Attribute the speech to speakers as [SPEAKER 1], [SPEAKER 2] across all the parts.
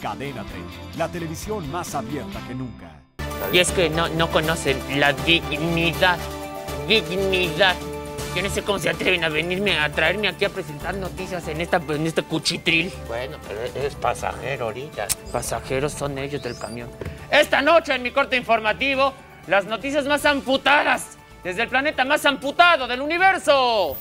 [SPEAKER 1] Cadena 30, la televisión más abierta que nunca.
[SPEAKER 2] Y es que no, no conocen la dignidad. Dignidad. Yo no sé cómo se atreven a venirme a traerme aquí a presentar noticias en esta en este cuchitril.
[SPEAKER 3] Bueno, pero es pasajero ahorita.
[SPEAKER 2] Pasajeros son ellos del camión. Esta noche en mi corte informativo, las noticias más amputadas desde el planeta más amputado del universo.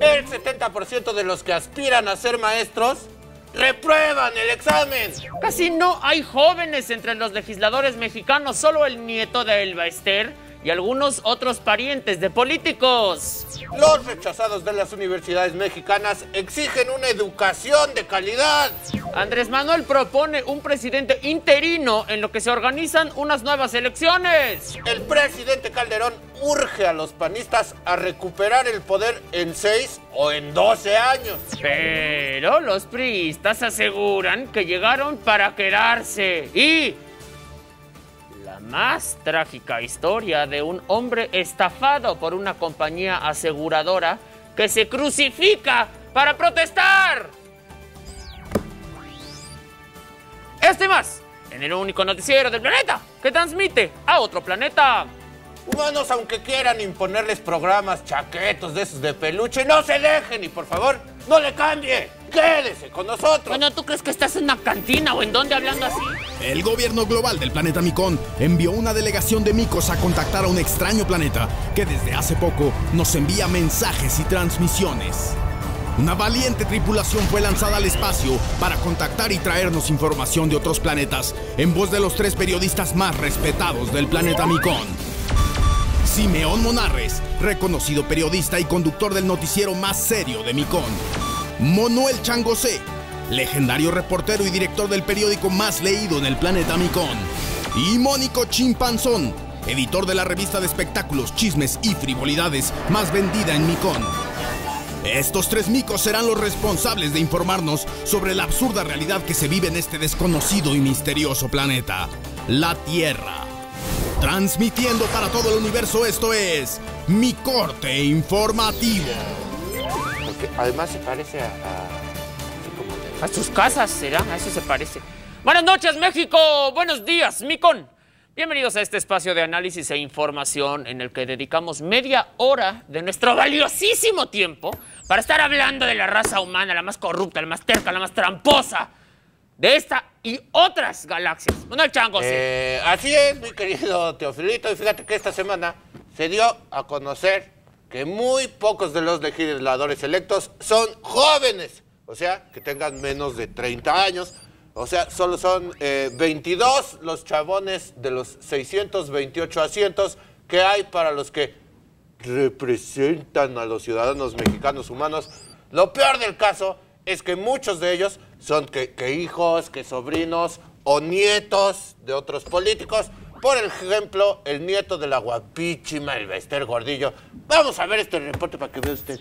[SPEAKER 3] El 70% de los que aspiran a ser maestros reprueban el examen.
[SPEAKER 2] Casi no hay jóvenes entre los legisladores mexicanos, solo el nieto de Elba Ester y algunos otros parientes de políticos.
[SPEAKER 3] Los rechazados de las universidades mexicanas exigen una educación de calidad.
[SPEAKER 2] Andrés Manuel propone un presidente interino en lo que se organizan unas nuevas elecciones.
[SPEAKER 3] El presidente Calderón urge a los panistas a recuperar el poder en 6 o en 12 años.
[SPEAKER 2] Pero los priistas aseguran que llegaron para quedarse y más trágica historia de un hombre estafado por una compañía aseguradora que se crucifica para protestar. Este más en el único noticiero del planeta que transmite a otro planeta.
[SPEAKER 3] Humanos, aunque quieran imponerles programas chaquetos de esos de peluche, no se dejen y por favor, no le cambie. Quédese con nosotros.
[SPEAKER 2] Bueno, ¿tú crees que estás en una cantina o en dónde hablando así?
[SPEAKER 4] El gobierno global del planeta Micón envió una delegación de micos a contactar a un extraño planeta que desde hace poco nos envía mensajes y transmisiones. Una valiente tripulación fue lanzada al espacio para contactar y traernos información de otros planetas en voz de los tres periodistas más respetados del planeta Micón. Simeón Monarres, reconocido periodista y conductor del noticiero más serio de Micón. Manuel Changosé, legendario reportero y director del periódico más leído en el planeta Micón. Y Mónico Chimpanzón, editor de la revista de espectáculos, chismes y frivolidades más vendida en Micón. Estos tres micos serán los responsables de informarnos sobre la absurda realidad que se vive en este desconocido y misterioso planeta, la Tierra. Transmitiendo para todo el universo esto es Mi Corte Informativo.
[SPEAKER 3] Además se parece a... a-
[SPEAKER 2] A sus casas será, a eso se parece. Buenas noches, México. Buenos días, Micón. Bienvenidos a este espacio de análisis e información en el que dedicamos media hora de nuestro valiosísimo tiempo para estar hablando de la raza humana, la más corrupta, la más terca, la más tramposa de esta y otras galaxias. Bueno, el chango, sí.
[SPEAKER 3] Eh, así es, mi querido Teofilito. Y fíjate que esta semana se dio a conocer que muy pocos de los legisladores electos son jóvenes. O sea, que tengan menos de 30 años. O sea, solo son eh, 22 los chabones de los 628 asientos que hay para los que representan a los ciudadanos mexicanos humanos. Lo peor del caso es que muchos de ellos son que, que hijos, que sobrinos o nietos de otros políticos. Por ejemplo, el nieto de la guapísima Elvester Gordillo. Vamos a ver este reporte para que vea usted.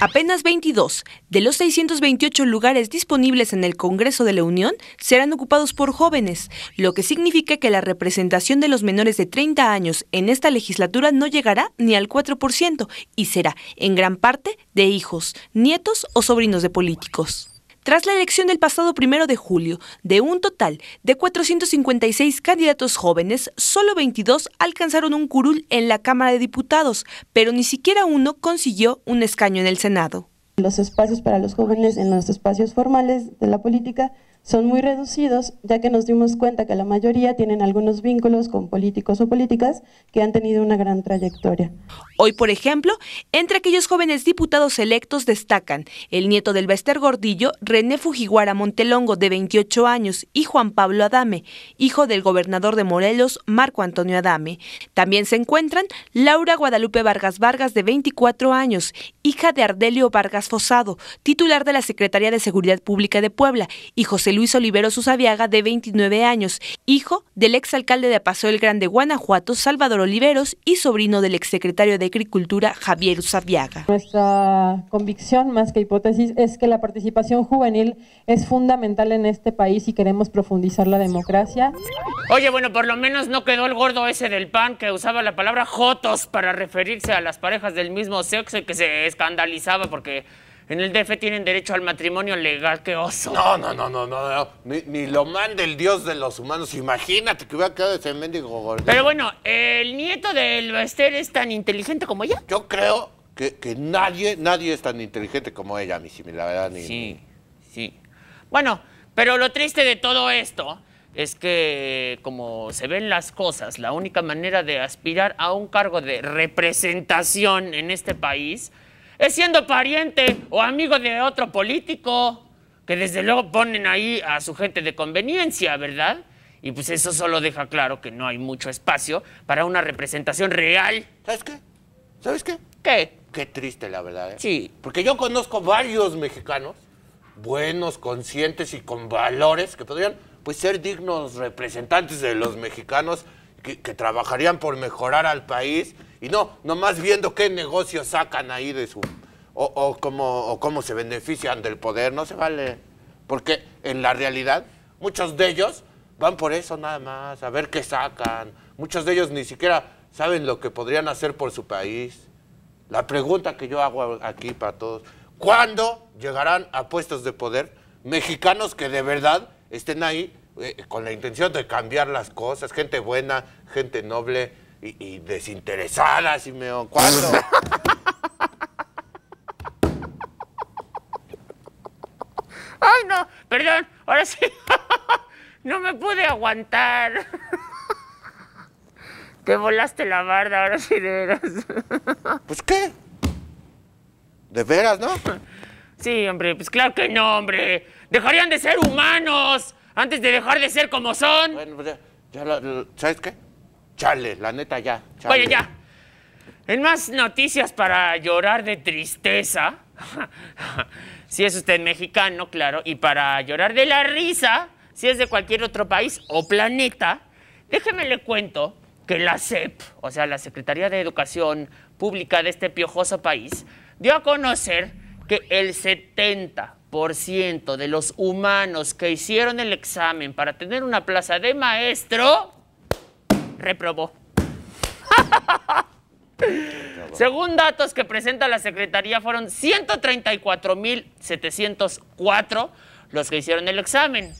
[SPEAKER 5] Apenas 22 de los 628 lugares disponibles en el Congreso de la Unión serán ocupados por jóvenes, lo que significa que la representación de los menores de 30 años en esta legislatura no llegará ni al 4% y será en gran parte de hijos, nietos o sobrinos de políticos. Tras la elección del pasado primero de julio, de un total de 456 candidatos jóvenes, solo 22 alcanzaron un curul en la Cámara de Diputados, pero ni siquiera uno consiguió un escaño en el Senado.
[SPEAKER 6] Los espacios para los jóvenes en los espacios formales de la política son muy reducidos, ya que nos dimos cuenta que la mayoría tienen algunos vínculos con políticos o políticas que han tenido una gran trayectoria.
[SPEAKER 5] Hoy, por ejemplo, entre aquellos jóvenes diputados electos destacan el nieto del Bester Gordillo, René Fujiwara Montelongo, de 28 años, y Juan Pablo Adame, hijo del gobernador de Morelos, Marco Antonio Adame. También se encuentran Laura Guadalupe Vargas Vargas, de 24 años, hija de Ardelio Vargas Fosado, titular de la Secretaría de Seguridad Pública de Puebla, y José Luis Olivero Susaviaga, de 29 años, hijo del exalcalde de Paso el Grande, Guanajuato, Salvador Oliveros, y sobrino del exsecretario de Agricultura, Javier Usabiaga.
[SPEAKER 6] Nuestra convicción, más que hipótesis, es que la participación juvenil es fundamental en este país y queremos profundizar la democracia.
[SPEAKER 2] Oye, bueno, por lo menos no quedó el gordo ese del pan que usaba la palabra jotos para referirse a las parejas del mismo sexo y que se escandalizaba porque En el DF tienen derecho al matrimonio legal, qué oso.
[SPEAKER 3] No, no, no, no, no, no. Ni, ni lo manda el dios de los humanos. Imagínate que hubiera quedado ese mendigo gordito.
[SPEAKER 2] Pero bueno, ¿el nieto del Bester es tan inteligente como ella?
[SPEAKER 3] Yo creo que, que nadie, nadie es tan inteligente como ella, mi Simi, la verdad. Ni,
[SPEAKER 2] Sí, sí. Bueno, pero lo triste de todo esto es que, como se ven las cosas, la única manera de aspirar a un cargo de representación en este país es siendo pariente o amigo de otro político, que desde luego ponen ahí a su gente de conveniencia, ¿verdad? Y pues eso solo deja claro que no hay mucho espacio para una representación real.
[SPEAKER 3] ¿Sabes qué? ¿Sabes qué?
[SPEAKER 2] ¿Qué?
[SPEAKER 3] Qué triste, la verdad. ¿eh?
[SPEAKER 2] Sí.
[SPEAKER 3] Porque yo conozco varios mexicanos buenos, conscientes y con valores que podrían pues, ser dignos representantes de los mexicanos que, que trabajarían por mejorar al país y no, nomás viendo qué negocios sacan ahí de su... O, o cómo, o cómo se benefician del poder, no se vale. Porque en la realidad muchos de ellos van por eso nada más, a ver qué sacan. Muchos de ellos ni siquiera saben lo que podrían hacer por su país. La pregunta que yo hago aquí para todos, ¿cuándo llegarán a puestos de poder mexicanos que de verdad estén ahí eh, con la intención de cambiar las cosas? Gente buena, gente noble y, y desinteresada, Simeón. ¿Cuándo?
[SPEAKER 2] Ay, no, perdón, ahora sí. no me pude aguantar. Te volaste la barda, ahora sí de veras.
[SPEAKER 3] pues qué. De veras, ¿no?
[SPEAKER 2] Sí, hombre, pues claro que no, hombre. Dejarían de ser humanos antes de dejar de ser como son.
[SPEAKER 3] Bueno, pues ya, ya lo- lo- ¿sabes qué? Chale, la neta ya. chale.
[SPEAKER 2] Bueno, ya. En más noticias para llorar de tristeza, si es usted mexicano, claro, y para llorar de la risa, si es de cualquier otro país o planeta, déjeme le cuento que la SEP, o sea, la Secretaría de Educación Pública de este piojoso país, dio a conocer que el 70% de los humanos que hicieron el examen para tener una plaza de maestro reprobó. Según datos que presenta la Secretaría, fueron 134.704 los que hicieron el examen.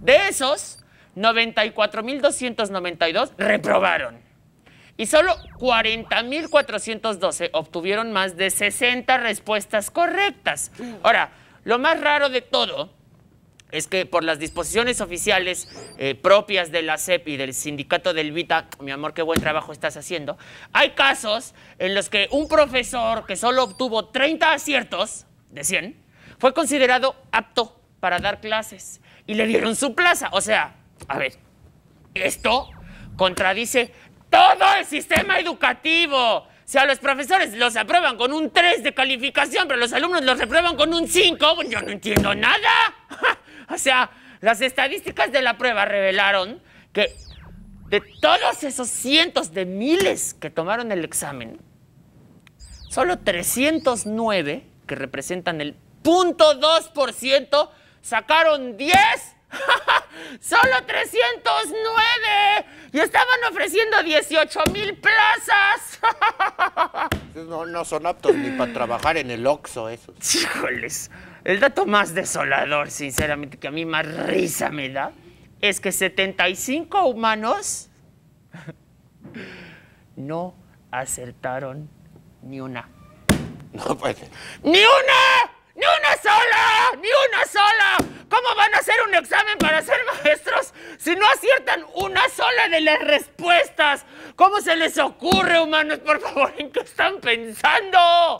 [SPEAKER 2] De esos, 94.292 reprobaron. Y solo 40.412 obtuvieron más de 60 respuestas correctas. Ahora, lo más raro de todo es que por las disposiciones oficiales eh, propias de la CEP y del sindicato del Vita, mi amor, qué buen trabajo estás haciendo, hay casos en los que un profesor que solo obtuvo 30 aciertos de 100 fue considerado apto para dar clases y le dieron su plaza. O sea, a ver, esto contradice todo el sistema educativo. O sea, los profesores los aprueban con un 3 de calificación, pero los alumnos los reprueban con un 5. Pues Yo no entiendo nada. O sea, las estadísticas de la prueba revelaron que de todos esos cientos de miles que tomaron el examen, solo 309, que representan el 0.2%, sacaron 10. ¡Solo 309! Y estaban ofreciendo 18 mil plazas.
[SPEAKER 3] No, no son aptos ni para trabajar en el Oxxo esos.
[SPEAKER 2] Híjoles, el dato más desolador, sinceramente, que a mí más risa me da, es que 75 humanos no acertaron ni una.
[SPEAKER 3] No puede.
[SPEAKER 2] ¡Ni una! ¡Ni una sola! ¡Ni una sola! ¿Cómo van a hacer un examen para si no aciertan una sola de las respuestas? ¿Cómo se les ocurre, humanos? Por favor, ¿en qué están pensando?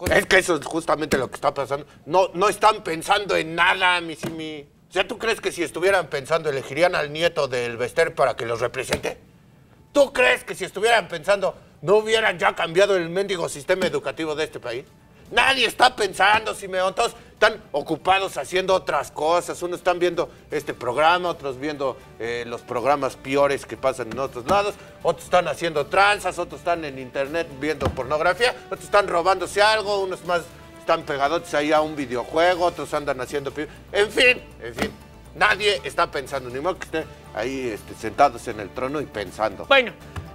[SPEAKER 3] Es que eso es justamente lo que está pasando. No, no están pensando en nada, mi Simi. O sea, ¿tú crees que si estuvieran pensando elegirían al nieto del Bester para que los represente? ¿Tú crees que si estuvieran pensando no hubieran ya cambiado el mendigo sistema educativo de este país? Nadie está pensando, Simeón. Todos están ocupados haciendo otras cosas. Unos están viendo este programa, otros viendo eh, los programas peores que pasan en otros lados. Otros están haciendo tranzas, otros están en internet viendo pornografía. Otros están robándose algo. Unos más están pegadotes ahí a un videojuego. Otros andan haciendo... En fin, en fin. Nadie está pensando, ni modo que esté ahí este, sentados en el trono y pensando.
[SPEAKER 2] Bueno,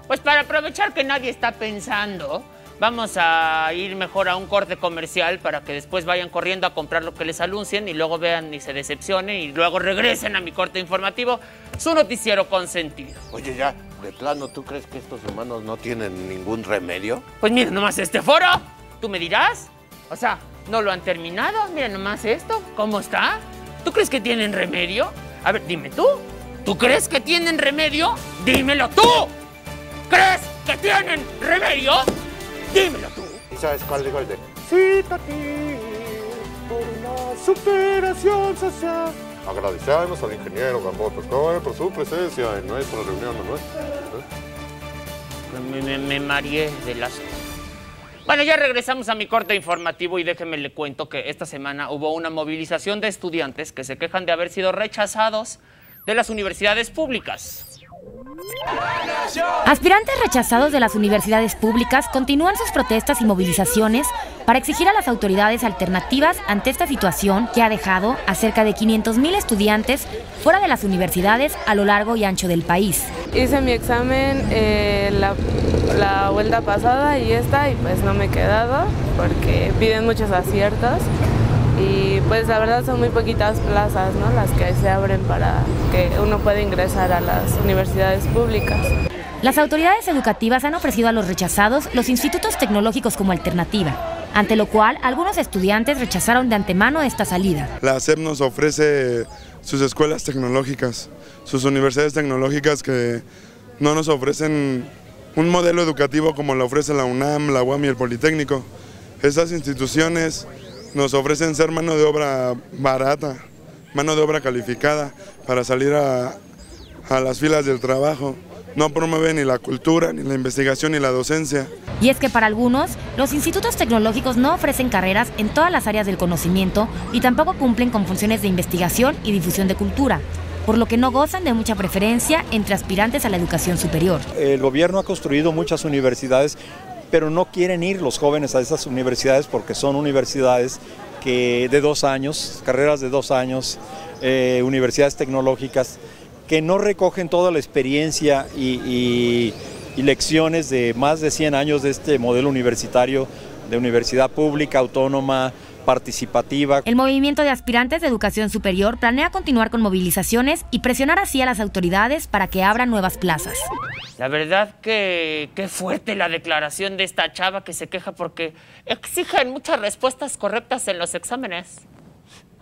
[SPEAKER 2] pues para aprovechar que nadie está pensando, Vamos a ir mejor a un corte comercial para que después vayan corriendo a comprar lo que les anuncien y luego vean y se decepcionen y luego regresen a mi corte informativo, su noticiero consentido.
[SPEAKER 3] Oye, ya, de plano, ¿tú crees que estos humanos no tienen ningún remedio?
[SPEAKER 2] Pues mira nomás este foro, tú me dirás. O sea, no lo han terminado, mira nomás esto, ¿cómo está? ¿Tú crees que tienen remedio? A ver, dime tú. ¿Tú crees que tienen remedio? Dímelo tú. ¿Crees que tienen remedio? Dímelo tú.
[SPEAKER 3] ¿Y sabes cuál digo el de? Cítate por una superación social. Agradecemos al ingeniero Pescador por su presencia en nuestra reunión, ¿no?
[SPEAKER 2] Me, me, me mareé de las... Bueno, ya regresamos a mi corte informativo y déjeme le cuento que esta semana hubo una movilización de estudiantes que se quejan de haber sido rechazados de las universidades públicas.
[SPEAKER 7] Aspirantes rechazados de las universidades públicas continúan sus protestas y movilizaciones para exigir a las autoridades alternativas ante esta situación que ha dejado a cerca de 500.000 estudiantes fuera de las universidades a lo largo y ancho del país.
[SPEAKER 8] Hice mi examen eh, la, la vuelta pasada y esta y pues no me he quedado porque piden muchos aciertos y pues la verdad son muy poquitas plazas ¿no? las que se abren para que uno pueda ingresar a las universidades públicas.
[SPEAKER 7] Las autoridades educativas han ofrecido a los rechazados los institutos tecnológicos como alternativa, ante lo cual algunos estudiantes rechazaron de antemano esta salida.
[SPEAKER 9] La SEP nos ofrece sus escuelas tecnológicas, sus universidades tecnológicas que no nos ofrecen un modelo educativo como lo ofrece la UNAM, la UAM y el Politécnico. Estas instituciones nos ofrecen ser mano de obra barata, mano de obra calificada para salir a, a las filas del trabajo. No promueven ni la cultura, ni la investigación, ni la docencia.
[SPEAKER 7] Y es que para algunos, los institutos tecnológicos no ofrecen carreras en todas las áreas del conocimiento y tampoco cumplen con funciones de investigación y difusión de cultura, por lo que no gozan de mucha preferencia entre aspirantes a la educación superior.
[SPEAKER 10] El gobierno ha construido muchas universidades pero no quieren ir los jóvenes a esas universidades porque son universidades que de dos años, carreras de dos años, eh, universidades tecnológicas, que no recogen toda la experiencia y, y, lecciones de más de 100 años de este modelo universitario, de universidad pública, autónoma, participativa.
[SPEAKER 7] El movimiento de aspirantes de educación superior planea continuar con movilizaciones y presionar así a las autoridades para que abran nuevas plazas.
[SPEAKER 2] La verdad que qué fuerte la declaración de esta chava que se queja porque exigen muchas respuestas correctas en los exámenes.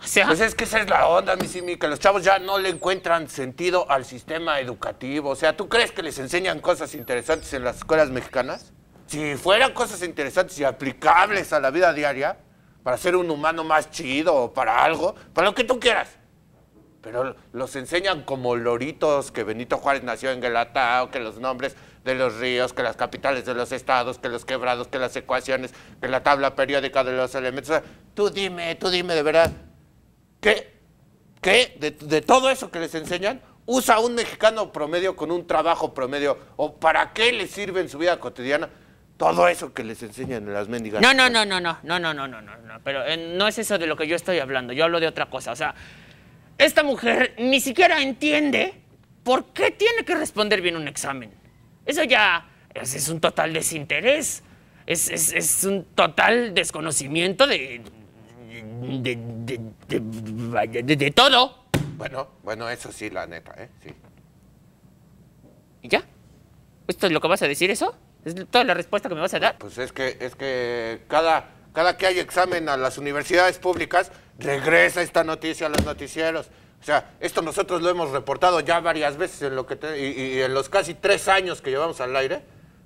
[SPEAKER 2] O sea,
[SPEAKER 3] Pues es que esa es la onda, mi Simi, que los chavos ya no le encuentran sentido al sistema educativo. O sea, ¿tú crees que les enseñan cosas interesantes en las escuelas mexicanas? Si fueran cosas interesantes y aplicables a la vida diaria, para ser un humano más chido o para algo, para lo que tú quieras. Pero los enseñan como loritos que Benito Juárez nació en Guelatao, que los nombres de los ríos, que las capitales de los estados, que los quebrados, que las ecuaciones, que la tabla periódica de los elementos. Tú dime, tú dime de verdad, ¿qué? ¿Qué? De, de todo eso que les enseñan, usa un mexicano promedio con un trabajo promedio, o para qué les sirve en su vida cotidiana todo eso que les enseñan en las mendigas.
[SPEAKER 2] No, no, no, no, no, no, no, no, no, no, no, pero eh, no es eso de lo que yo estoy hablando, yo hablo de otra cosa, o sea, esta mujer ni siquiera entiende por qué tiene que responder bien un examen. Eso ya es, es un total desinterés, es, es, es, un total desconocimiento de de, de, de, de, de todo.
[SPEAKER 3] Bueno, bueno, eso sí, la neta, ¿eh? Sí.
[SPEAKER 2] ¿Y ya? ¿Esto es lo que vas a decir eso? ¿Es toda la respuesta que me vas a dar?
[SPEAKER 3] Pues es que, es que cada, cada que hay examen a las universidades públicas, regresa esta noticia a los noticieros. O sea, esto nosotros lo hemos reportado ya varias veces en lo que te- y, en los casi tres años que llevamos al aire.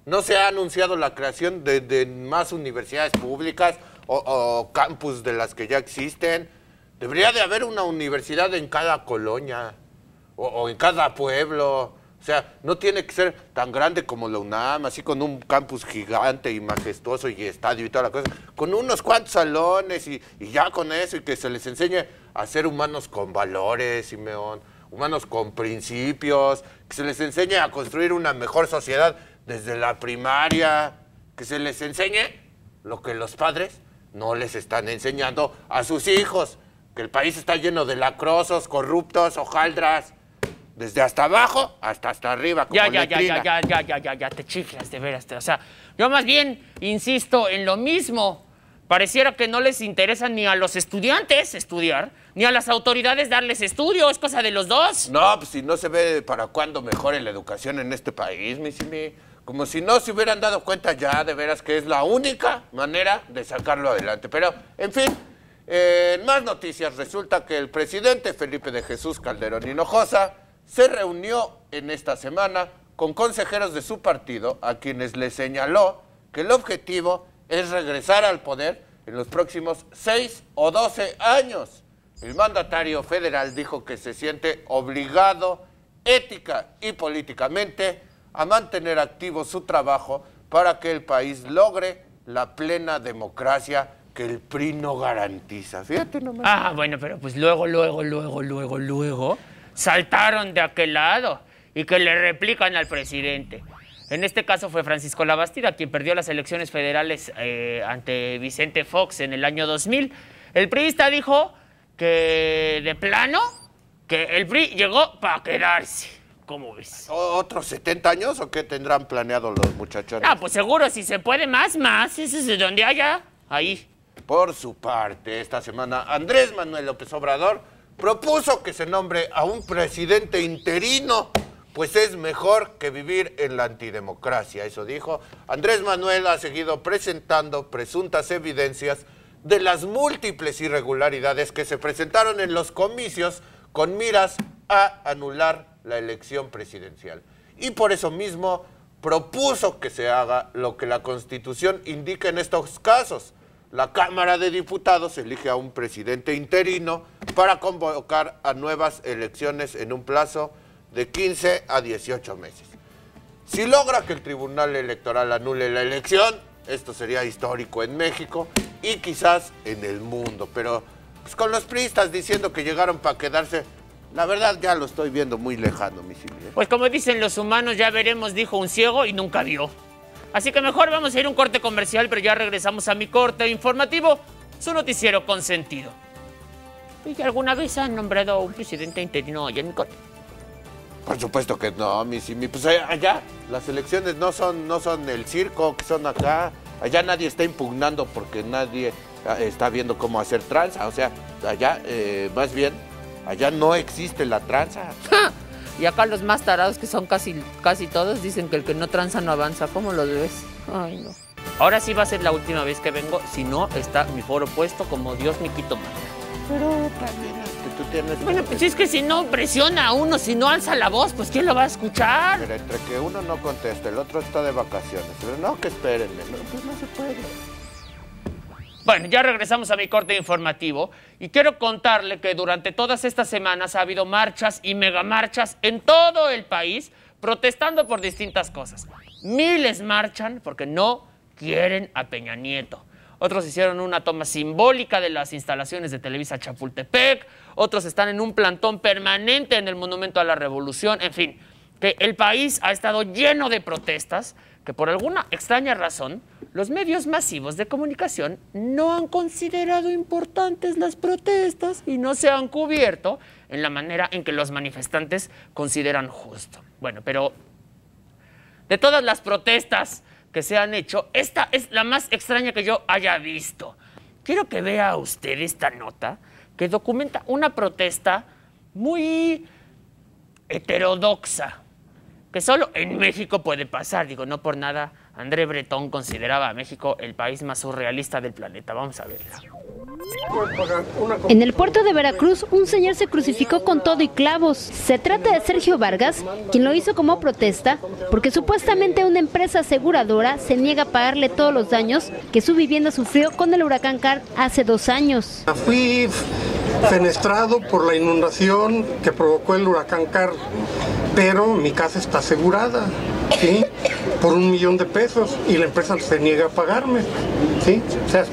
[SPEAKER 3] No se ha anunciado la creación de, más universidades públicas o, o campus de las que ya existen. Debería de haber una universidad en cada colonia o, o en cada pueblo. Sea, no tiene que ser tan grande como la UNAM, así con un campus gigante y majestuoso y estadio y toda la cosa. Con unos cuantos salones y, y ya con eso y que se les enseñe a ser humanos con valores, Simeón, humanos con principios, que se les enseñe a construir una mejor sociedad desde la primaria, que se les enseñe lo que los padres no les están enseñando a sus hijos, que el país está lleno de lacrosos, corruptos, hojaldras, desde hasta abajo hasta hasta arriba. Como
[SPEAKER 2] Ya, ya, ya,
[SPEAKER 3] letrina.
[SPEAKER 2] ya, ya, ya, ya, ya, ya, te chiflas, de veras. te- o sea, Yo más bien insisto en lo mismo. Pareciera que no les interesa ni a los estudiantes estudiar, ni a las autoridades darles estudio. Es cosa de los dos.
[SPEAKER 3] No, pues si no se ve para cuándo mejore la educación en este país, mi Simi. Como si no se hubieran dado cuenta ya de veras que es la única manera de sacarlo adelante. Pero, en fin, eh, en más noticias, resulta que el presidente Felipe de Jesús Calderón Hinojosa se reunió en esta semana con consejeros de su partido a quienes le señaló que el objetivo es regresar al poder en los próximos 6 o 12 años. El mandatario federal dijo que se siente obligado ética y políticamente a mantener activo su trabajo para que el país logre la plena democracia que el PRI no garantiza. Fíjate nomás.
[SPEAKER 2] Ah, bueno, pero pues luego, luego, luego, luego, luego saltaron de aquel lado y que le replican al presidente. En este caso fue Francisco Labastida, quien perdió las elecciones federales eh, ante Vicente Fox en el año 2000. El priista dijo que de plano, que el PRI llegó para quedarse. ¿Cómo ves?
[SPEAKER 3] ¿Otros 70 años o qué tendrán planeado los muchachones?
[SPEAKER 2] Ah, pues seguro, si se puede más, más. Ese es de donde haya, ahí.
[SPEAKER 3] Por su parte, esta semana Andrés Manuel López Obrador propuso que se nombre a un presidente interino pues es mejor que vivir en la antidemocracia, eso dijo. Andrés Manuel ha seguido presentando presuntas evidencias de las múltiples irregularidades que se presentaron en los comicios con miras a anular la elección presidencial. Y por eso mismo propuso que se haga lo que la Constitución indica en estos casos. La Cámara de Diputados elige a un presidente interino para convocar a nuevas elecciones en un plazo de 15 a 18 meses. Si logra que el Tribunal Electoral anule la elección, esto sería histórico en México y quizás en el mundo. Pero pues, con los priistas diciendo que llegaron para quedarse, la verdad ya lo estoy viendo muy lejano, mi Silvia.
[SPEAKER 2] Pues como dicen los humanos, ya veremos, dijo un ciego y nunca vio. Así que mejor vamos a ir a un corte comercial, pero ya regresamos a mi corte informativo, su noticiero consentido. ¿Y alguna vez han nombrado a un presidente interino allá en mi corte?
[SPEAKER 3] Por supuesto que no, mi Simi. Pues allá las elecciones no son, no son el circo que son acá. Allá nadie está impugnando porque nadie ah, está viendo cómo hacer tranza. O sea, allá, eh, más bien, allá no existe la tranza.
[SPEAKER 2] Y acá los más tarados, que son casi, casi todos, dicen que el que no tranza no avanza. ¿Cómo lo ves? Ay, no. Ahora sí va a ser la última vez que vengo. Si no, está mi foro puesto como Dios me quito más.
[SPEAKER 3] Pero también tú tienes...
[SPEAKER 2] Bueno, pues es que si no presiona a uno, si no alza la voz, pues ¿quién lo va a escuchar?
[SPEAKER 3] Pero entre que uno no contesta, el otro está de vacaciones. Pero no, que espérenme, no, pues no se puede.
[SPEAKER 2] Bueno, ya regresamos a mi corte informativo y quiero contarle que durante todas estas semanas ha habido marchas y megamarchas en todo el país protestando por distintas cosas. Miles marchan porque no quieren a Peña Nieto. Otros hicieron una toma simbólica de las instalaciones de Televisa Chapultepec, otros están en un plantón permanente en el Monumento a la Revolución, en fin, que el país ha estado lleno de protestas que por alguna extraña razón los medios masivos de comunicación no han considerado importantes las protestas y no se han cubierto en la manera en que los manifestantes consideran justo. Bueno, pero de todas las protestas que se han hecho, esta es la más extraña que yo haya visto. Quiero que vea usted esta nota que documenta una protesta muy heterodoxa, que solo en México puede pasar. Digo, no por nada, André Breton consideraba a México el país más surrealista del planeta. Vamos a verla.
[SPEAKER 11] En el puerto de Veracruz, un señor se crucificó con todo y clavos. Se trata de Sergio Vargas, quien lo hizo como protesta porque supuestamente una empresa aseguradora se niega a pagarle todos los daños que su vivienda sufrió con el huracán Car hace dos años.
[SPEAKER 12] Fui fenestrado por la inundación que provocó el huracán Car, pero mi casa está asegurada. ¿sí? por un millón de pesos y la empresa se niega a pagarme. ¿sí? O sea,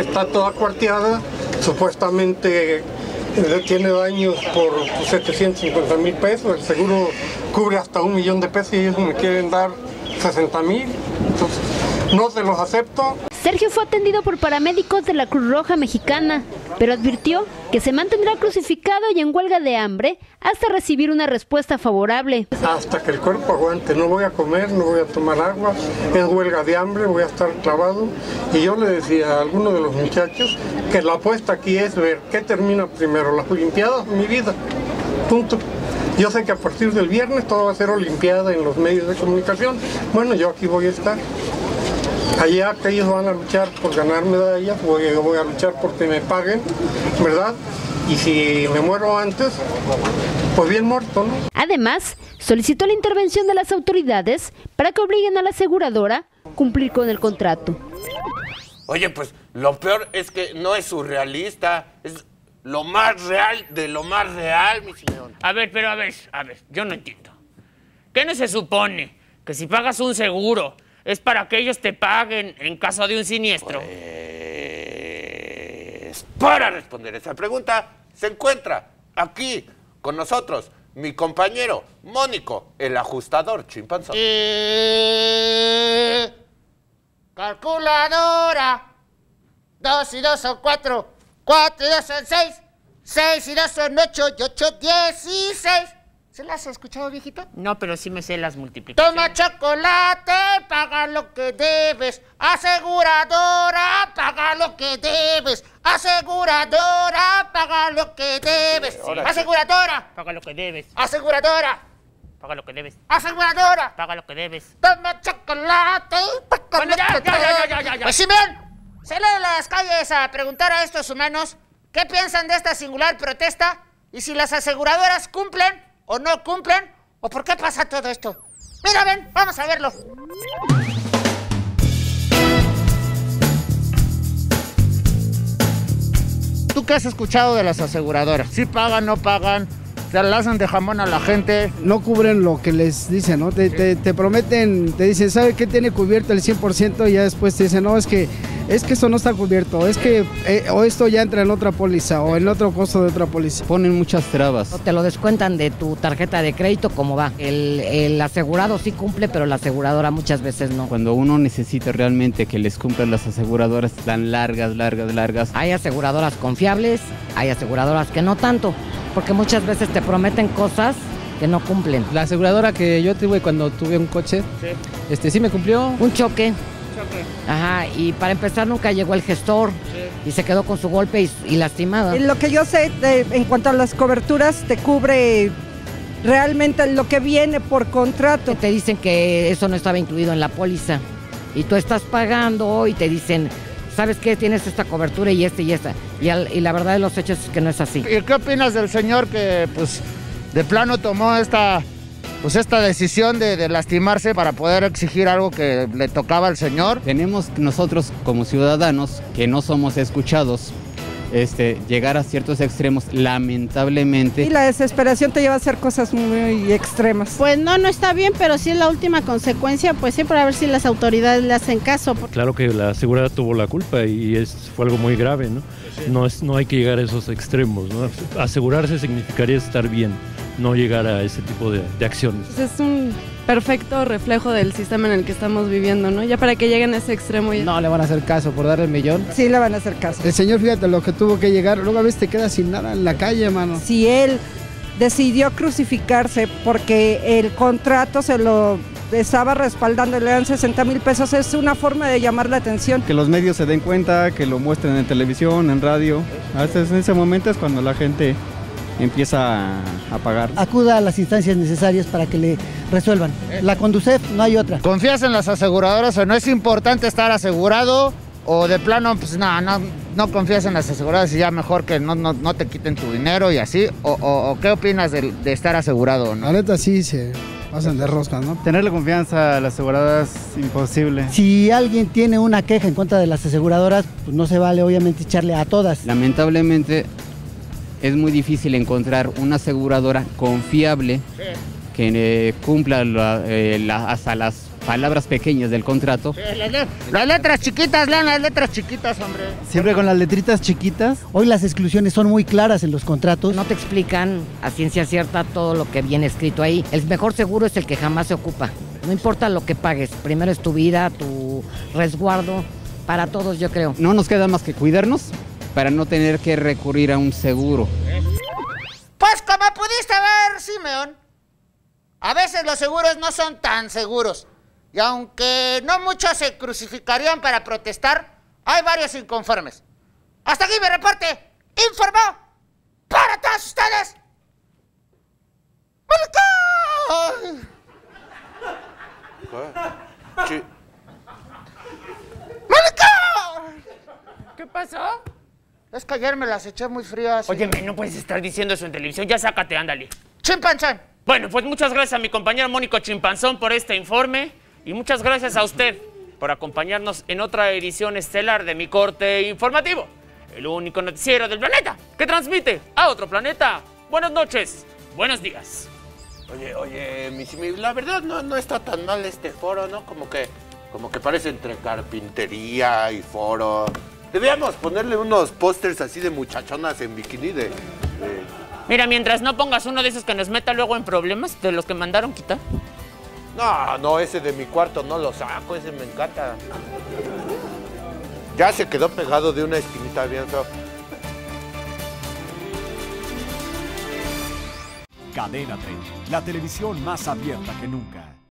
[SPEAKER 12] está toda cuarteada, supuestamente eh, tiene daños por 750 mil pesos, el seguro cubre hasta un millón de pesos y ellos me quieren dar 60 mil. Entonces, no se los acepto.
[SPEAKER 11] Sergio fue atendido por paramédicos de la Cruz Roja Mexicana, pero advirtió que se mantendrá crucificado y en huelga de hambre hasta recibir una respuesta favorable.
[SPEAKER 12] Hasta que el cuerpo aguante, no voy a comer, no voy a tomar agua, es huelga de hambre, voy a estar clavado. Y yo le decía a alguno de los muchachos que la apuesta aquí es ver qué termina primero, las Olimpiadas mi vida. Punto. Yo sé que a partir del viernes todo va a ser Olimpiada en los medios de comunicación. Bueno, yo aquí voy a estar. Allá que ellos van a luchar por ganar medallas, voy, yo voy a luchar porque me paguen, ¿verdad? Y si me muero antes, pues bien muerto, ¿no?
[SPEAKER 11] Además, solicitó la intervención de las autoridades para que obliguen a la aseguradora a cumplir con el contrato.
[SPEAKER 3] Oye, pues lo peor es que no es surrealista, es lo más real de lo más real, mi señor.
[SPEAKER 2] A ver, pero a ver, a ver, yo no entiendo. ¿Qué no se supone? Que si pagas un seguro es para que ellos te paguen en caso de un siniestro.
[SPEAKER 3] Pues, para responder esa pregunta, se encuentra aquí con nosotros mi compañero Mónico, el ajustador chimpanzón.
[SPEAKER 13] Eh, calculadora. Dos y dos son cuatro. Cuatro y dos son seis. Seis y dos son ocho y ocho dieciséis. ¿Se las has escuchado, viejito?
[SPEAKER 2] No, pero sí me sé las multiplicaciones.
[SPEAKER 13] Toma chocolate, paga lo que debes. Aseguradora, paga lo que debes. Aseguradora, paga lo que debes. Aseguradora,
[SPEAKER 2] Paga lo que debes.
[SPEAKER 13] aseguradora,
[SPEAKER 2] Paga lo que debes.
[SPEAKER 13] aseguradora.
[SPEAKER 2] Paga lo que debes.
[SPEAKER 13] Toma chocolate, paga
[SPEAKER 2] Bueno,
[SPEAKER 13] lo que
[SPEAKER 2] ya,
[SPEAKER 13] debes.
[SPEAKER 2] ya, ya, ya, ya.
[SPEAKER 13] Pues Simeón, sale a las calles a preguntar a estos humanos qué piensan de esta singular protesta y si las aseguradoras cumplen o no cumplen o por qué pasa todo esto. Mira, ven, vamos a verlo. ¿Tú qué has escuchado de las aseguradoras? ¿Sí pagan, no pagan? ¿Se la hacen de jamón a la gente?
[SPEAKER 14] no cubren lo que les dicen, ¿no? Te, te- te prometen, te dicen, ¿sabe qué tiene cubierto el 100%? Y ya después te dicen, no, es que, es que esto no está cubierto, es que eh, o esto ya entra en otra póliza o en otro costo de otra póliza.
[SPEAKER 15] Ponen muchas trabas.
[SPEAKER 16] Te lo descuentan de tu tarjeta de crédito, como va. El, el asegurado sí cumple, pero la aseguradora muchas veces no.
[SPEAKER 15] Cuando uno necesita realmente que les cumplan las aseguradoras tan largas, largas, largas.
[SPEAKER 16] Hay aseguradoras confiables, hay aseguradoras que no tanto, porque muchas veces te prometen cosas que no cumplen.
[SPEAKER 17] La aseguradora que yo tuve cuando tuve un coche, este sí me cumplió.
[SPEAKER 16] Un choque. Ajá, y para empezar nunca llegó el gestor y se quedó con su golpe y, y lastimada.
[SPEAKER 18] Lo que yo sé de- en cuanto a las coberturas te cubre realmente lo que viene por contrato.
[SPEAKER 16] Te dicen que eso no estaba incluido en la póliza y tú estás pagando y te dicen, ¿sabes qué? Tienes esta cobertura y esta y esta. Y, al- y la verdad de los hechos es que no es así.
[SPEAKER 13] ¿Y qué opinas del señor que, pues, de plano tomó esta, pues, esta decisión de, de lastimarse para poder exigir algo que le tocaba al señor?
[SPEAKER 15] Tenemos nosotros como ciudadanos que no somos escuchados, este, llegar a ciertos extremos, lamentablemente.
[SPEAKER 18] Y la desesperación te lleva a hacer cosas muy extremas.
[SPEAKER 19] Pues no, no está bien, pero sí es la última consecuencia, pues siempre a ver si las autoridades le hacen caso.
[SPEAKER 20] Claro que la aseguradora tuvo la culpa y es, fue algo muy grave, ¿no? No, es, no hay que llegar a esos extremos, ¿no? Asegurarse significaría estar bien, no llegar a ese tipo de, de acciones.
[SPEAKER 21] Pues es un perfecto reflejo del sistema en el que estamos viviendo, ¿no? Ya para que lleguen a ese extremo. Ya...
[SPEAKER 17] No le van a hacer caso por darle el millón.
[SPEAKER 18] Sí le van a hacer caso.
[SPEAKER 14] El señor, fíjate lo que tuvo que llegar, luego a veces te quedas sin nada en la calle, mano.
[SPEAKER 18] Si él decidió crucificarse porque el contrato se lo estaba respaldando y le dan 60 mil pesos, es una forma de llamar la atención.
[SPEAKER 22] Que los medios se den cuenta, que lo muestren en televisión, en radio. A veces en ese momento es cuando la gente empieza a, a pagar.
[SPEAKER 23] Acuda a las instancias necesarias para que le resuelvan. La Conducef no hay otra.
[SPEAKER 13] ¿Confías en las aseguradoras o no es importante estar asegurado? O de plano, pues no, no, no confías en las aseguradoras y ya mejor que no, no, no te quiten tu dinero y así. ¿O, o- o qué opinas de, de estar asegurado o no?
[SPEAKER 14] La neta sí se pasan de rosca, ¿no?
[SPEAKER 22] Tenerle confianza a las aseguradoras es imposible.
[SPEAKER 23] Si alguien tiene una queja en contra de las aseguradoras, pues no se vale obviamente echarle a todas.
[SPEAKER 15] Lamentablemente es muy difícil encontrar una aseguradora confiable que eh, cumpla la- eh, la- hasta las palabras pequeñas del contrato.
[SPEAKER 13] Las, le- las letras chiquitas, lean las letras chiquitas, hombre.
[SPEAKER 23] Siempre con las letritas chiquitas. Hoy las exclusiones son muy claras en los contratos.
[SPEAKER 16] No te explican a ciencia cierta todo lo que viene escrito ahí. El mejor seguro es el que jamás se ocupa. No importa lo que pagues, primero es tu vida, tu resguardo, para todos, yo creo.
[SPEAKER 15] No nos queda más que cuidarnos para no tener que recurrir a un seguro.
[SPEAKER 13] Pues como pudiste ver, Simeón, a veces los seguros no son tan seguros. Y aunque no muchos se crucificarían para protestar, hay varios inconformes. Hasta aquí mi reporte. Informó para todos ustedes.
[SPEAKER 3] Sí.
[SPEAKER 13] ¡Mónica!
[SPEAKER 2] ¿Qué pasó?
[SPEAKER 13] Es que ayer me las eché muy frías.
[SPEAKER 2] Oye, men, no puedes estar diciendo eso en televisión. Ya sácate, ándale.
[SPEAKER 13] Chimpanzón.
[SPEAKER 2] Bueno, pues muchas gracias a mi compañero Mónico Chimpanzón por este informe. Y muchas gracias a usted por acompañarnos en otra edición estelar de mi corte informativo. El único noticiero del planeta que transmite a otro planeta. Buenas noches, buenos días.
[SPEAKER 3] Oye, oye, mi la verdad no, no está tan mal este foro, ¿no? Como que, como que parece entre carpintería y foro. Debíamos ponerle unos pósters así de muchachonas en bikini de, de-
[SPEAKER 2] Mira, mientras no pongas uno de esos que nos meta luego en problemas, de los que mandaron quitar.
[SPEAKER 3] No, no, ese de mi cuarto no lo saco, ese me encanta. Ya se quedó pegado de una esquinita bien feo.
[SPEAKER 24] Cadena 30, la televisión más abierta que nunca.